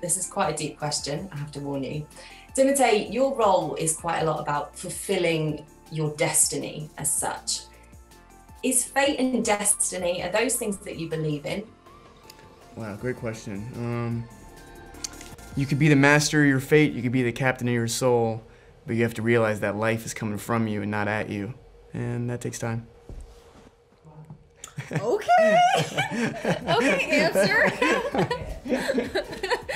this is quite a deep question, I have to warn you. Timothee, your role is quite a lot about fulfilling your destiny as such. Is fate and destiny, are those things that you believe in? Wow, great question. Um, you could be the master of your fate, you could be the captain of your soul, but you have to realize that life is coming from you and not at you. And that takes time. Okay. okay, answer.